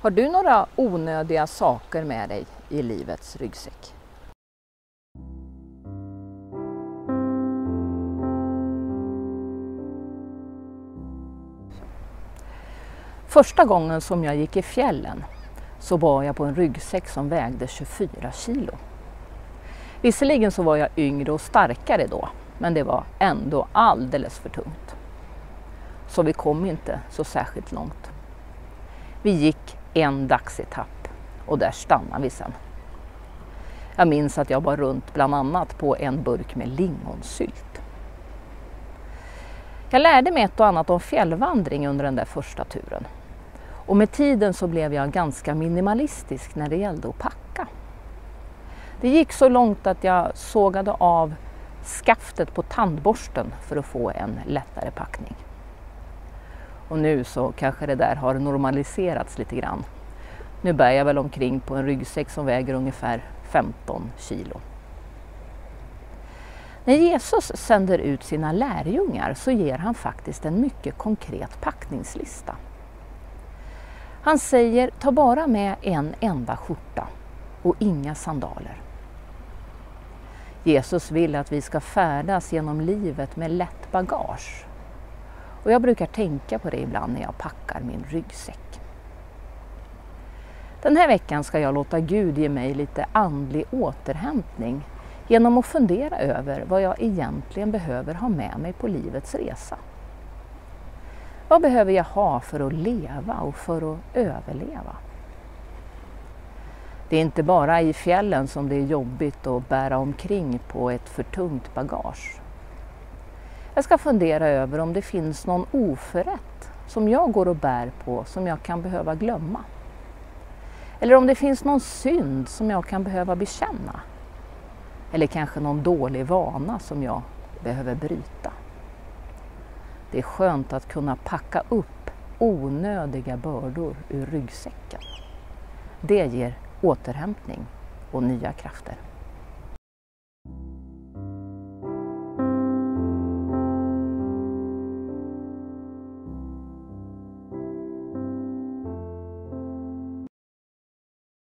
Har du några onödiga saker med dig i livets ryggsäck? Första gången som jag gick i fjällen så var jag på en ryggsäck som vägde 24 kilo. Visserligen så var jag yngre och starkare då, men det var ändå alldeles för tungt. Så vi kom inte så särskilt långt. Vi gick en dagsetapp och där stannade vi sen. Jag minns att jag var runt bland annat på en burk med lingonsylt. Jag lärde mig ett och annat om fjällvandring under den där första turen. Och med tiden så blev jag ganska minimalistisk när det gällde att packa. Det gick så långt att jag sågade av skaftet på tandborsten för att få en lättare packning. Och nu så kanske det där har normaliserats lite grann. Nu bär jag väl omkring på en ryggsäck som väger ungefär 15 kilo. När Jesus sänder ut sina lärjungar så ger han faktiskt en mycket konkret packningslista. Han säger, ta bara med en enda skjorta och inga sandaler. Jesus vill att vi ska färdas genom livet med lätt bagage. Och jag brukar tänka på det ibland när jag packar min ryggsäck. Den här veckan ska jag låta Gud ge mig lite andlig återhämtning genom att fundera över vad jag egentligen behöver ha med mig på livets resa. Vad behöver jag ha för att leva och för att överleva? Det är inte bara i fjällen som det är jobbigt att bära omkring på ett för tungt bagage. Jag ska fundera över om det finns någon oförrätt som jag går och bär på som jag kan behöva glömma. Eller om det finns någon synd som jag kan behöva bekänna. Eller kanske någon dålig vana som jag behöver bryta. Det är skönt att kunna packa upp onödiga bördor ur ryggsäcken. Det ger återhämtning och nya krafter.